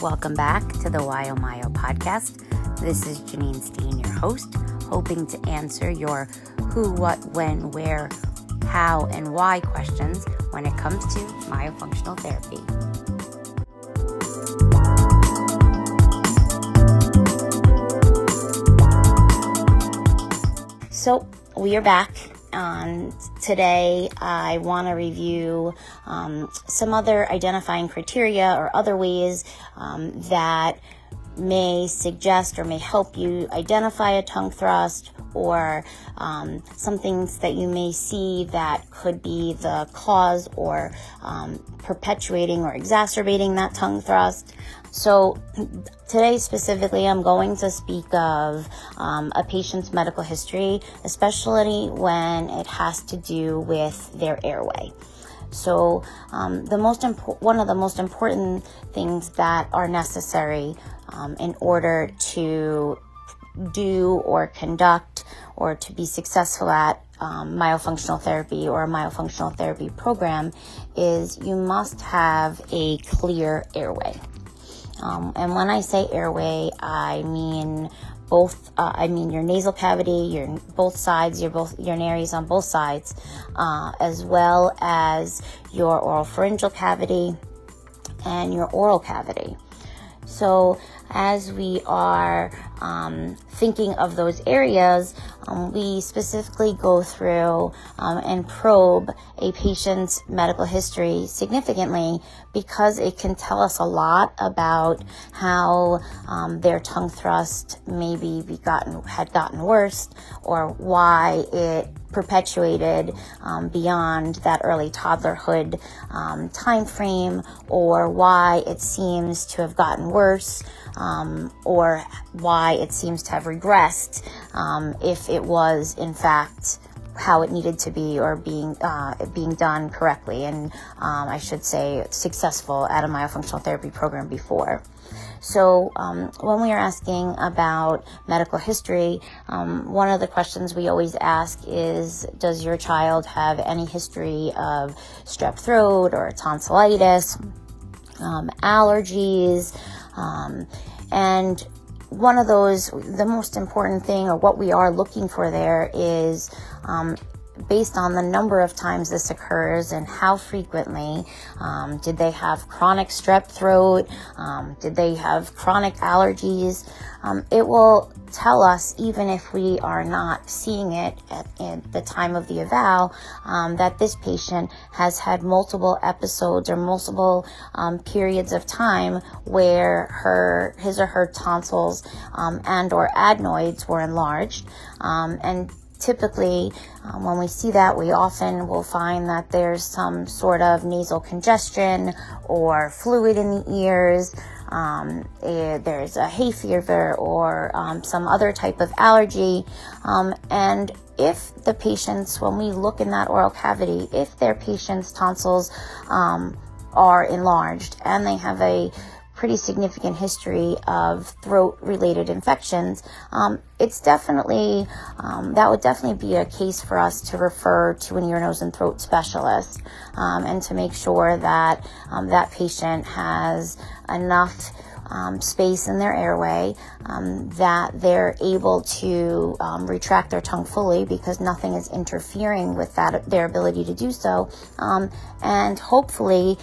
Welcome back to the Why Why-O-Myo podcast. This is Janine Stiene, your host, hoping to answer your who, what, when, where, how, and why questions when it comes to myofunctional therapy. So, we are back. Um, today, I want to review um, some other identifying criteria or other ways um, that may suggest or may help you identify a tongue thrust or um, some things that you may see that could be the cause or um, perpetuating or exacerbating that tongue thrust. So, today specifically, I'm going to speak of um, a patient's medical history, especially when it has to do with their airway. So, um, the most impo- one of the most important things that are necessary um, in order to do or conduct or to be successful at um, myofunctional therapy or a myofunctional therapy program is you must have a clear airway. Um, and when I say airway, I mean both. Uh, I mean your nasal cavity, your both sides, your both your nares on both sides, uh, as well as your oral pharyngeal cavity and your oral cavity. So as we are um, thinking of those areas, um, we specifically go through um, and probe a patient's medical history significantly because it can tell us a lot about how um, their tongue thrust maybe gotten, had gotten worse or why it perpetuated um, beyond that early toddlerhood um, time frame or why it seems to have gotten worse um, or why it seems to have regressed um, if it was in fact how it needed to be or being uh, being done correctly and um, I should say successful at a myofunctional therapy program before. So, um, when we are asking about medical history, um, one of the questions we always ask is Does your child have any history of strep throat or tonsillitis, um, allergies? Um, and one of those, the most important thing, or what we are looking for there is um, based on the number of times this occurs and how frequently. Um, did they have chronic strep throat? Um, did they have chronic allergies? Um, it will tell us, even if we are not seeing it at, at the time of the eval, um, that this patient has had multiple episodes or multiple um, periods of time where her, his or her tonsils um, and or adenoids were enlarged, and typically um, when we see that we often will find that there's some sort of nasal congestion or fluid in the ears. Um, eh, there's a hay fever or um, some other type of allergy. Um, and if the patients when we look in that oral cavity if their patient's tonsils um, are enlarged and they have a pretty significant history of throat related infections, um, it's definitely, um, that would definitely be a case for us to refer to an ear, nose, and throat specialist um, and to make sure that um, that patient has enough. Um, space in their airway, um, that they're able to um, retract their tongue fully because nothing is interfering with that their ability to do so, um, and hopefully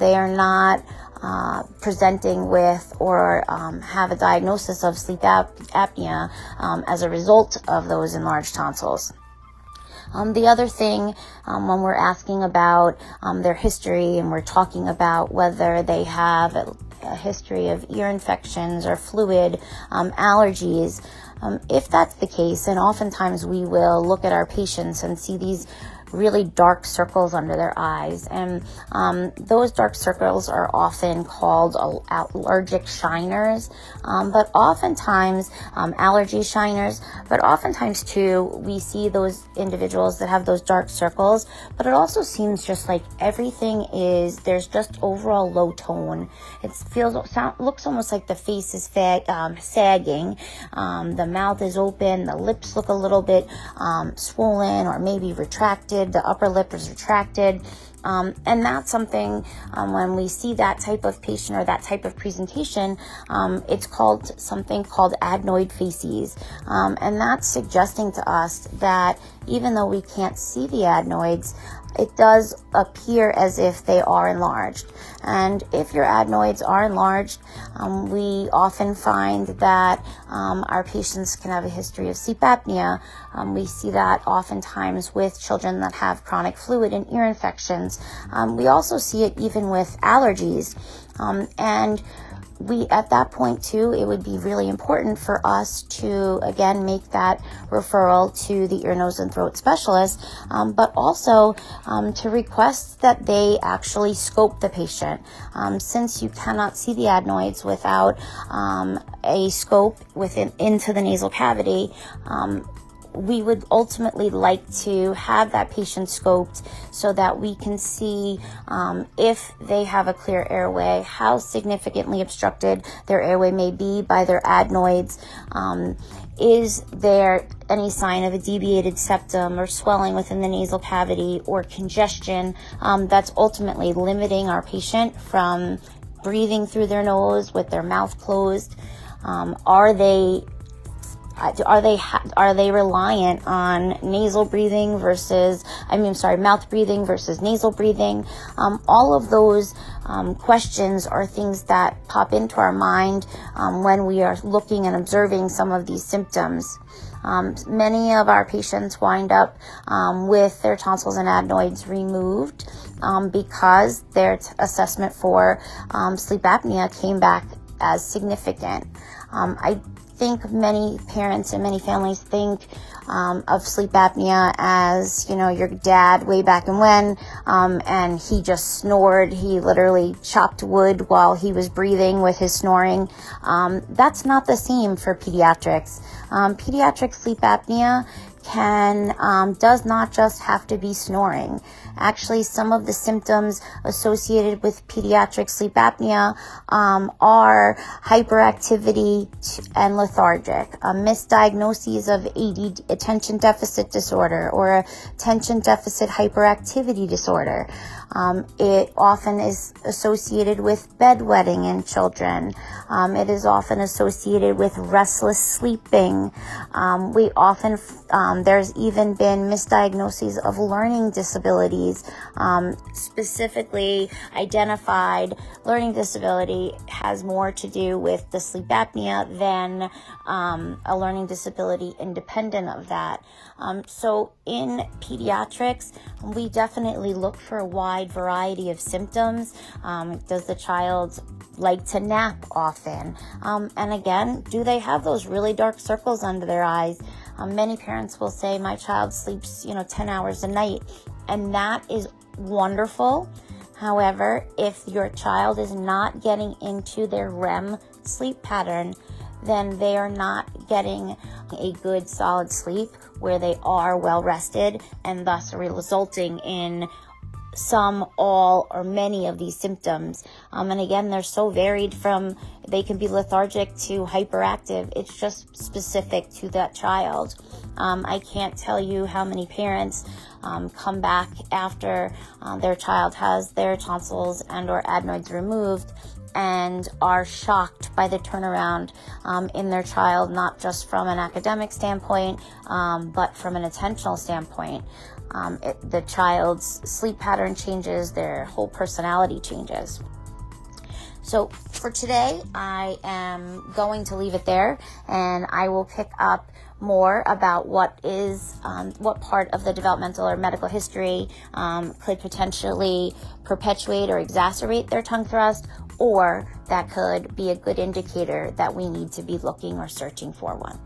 they are not uh, presenting with or um, have a diagnosis of sleep ap- apnea um, as a result of those enlarged tonsils. Um, the other thing, um, when we're asking about um, their history and we're talking about whether they have a, a history of ear infections or fluid um, allergies, if that's the case, and oftentimes we will look at our patients and see these really dark circles under their eyes. And um, those dark circles are often called allergic shiners, um, but oftentimes um, allergy shiners, but oftentimes too, we see those individuals that have those dark circles, but it also seems just like everything is, there's just overall low tone. It feels, sound, looks almost like the face is fag, um, sagging, um, the mouth is open, the lips look a little bit swollen or maybe retracted retracted, the upper lip is retracted, Um, and that's something um, when we see that type of patient or that type of presentation, um, it's called something called adenoid facies. Um, and that's suggesting to us that even though we can't see the adenoids, it does appear as if they are enlarged. And if your adenoids are enlarged, um, we often find that um, our patients can have a history of sleep apnea. Um, we see that oftentimes with children that have chronic fluid and ear infections. Um, we also see it even with allergies. Um, and we at that point too it would be really important for us to again make that referral to the ear nose and throat specialist um, but also um, to request that they actually scope the patient. Um, since you cannot see the adenoids without um, a scope within into the nasal cavity um, we would ultimately like to have that patient scoped so that we can see um, if they have a clear airway, how significantly obstructed their airway may be by their adenoids. Um, is there any sign of a deviated septum or swelling within the nasal cavity or congestion um, that's ultimately limiting our patient from breathing through their nose with their mouth closed? Um, are they are they are they reliant on nasal breathing versus I mean sorry mouth breathing versus nasal breathing um, all of those um, questions are things that pop into our mind um, when we are looking and observing some of these symptoms um, many of our patients wind up um, with their tonsils and adenoids removed um, because their t- assessment for sleep apnea came back as significant. Um, I think many parents and many families think um, of sleep apnea as you know your dad way back in when um, and he just snored. He literally chopped wood while he was breathing with his snoring. Um, that's not the same for pediatrics. Um, pediatric sleep apnea can um, does not just have to be snoring. Actually, some of the symptoms associated with pediatric sleep apnea um, are hyperactivity and lethargic, a misdiagnosis of ADD, attention deficit disorder, or attention deficit hyperactivity disorder. Um, it often is associated with bedwetting in children. Um, it is often associated with restless sleeping. Um, we often, um, there's even been misdiagnoses of learning disabilities, um, specifically identified learning disability has more to do with the sleep apnea than um, a learning disability independent of that. so in pediatrics, we definitely look for a wide wide variety of symptoms. Um, does the child like to nap often? Um, and again, do they have those really dark circles under their eyes? Um, many parents will say, My child sleeps, you know, 10 hours a night. And that is wonderful. However, if your child is not getting into their REM sleep pattern, then they are not getting a good solid sleep where they are well rested and thus resulting in some, all, or many of these symptoms. Um, and again, they're so varied from they can be lethargic to hyperactive. It's just specific to that child. Um, I can't tell you how many parents um, come back after uh, their child has their tonsils and or adenoids removed and are shocked by the turnaround um, in their child, not just from an academic standpoint, um, but from an attentional standpoint. Um, it, the child's sleep pattern changes, their whole personality changes. So for today, I am going to leave it there and I will pick up more about what is, um, what part of the developmental or medical history um, could potentially perpetuate or exacerbate their tongue thrust or that could be a good indicator that we need to be looking or searching for one.